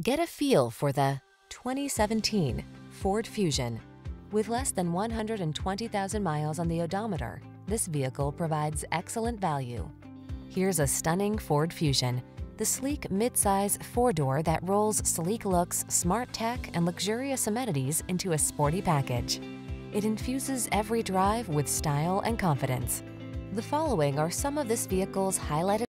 Get a feel for the 2017 Ford Fusion. With less than 120,000 miles on the odometer, this vehicle provides excellent value. Here's a stunning Ford Fusion, the sleek midsize four-door that rolls sleek looks, smart tech, and luxurious amenities into a sporty package. It infuses every drive with style and confidence. The following are some of this vehicle's highlighted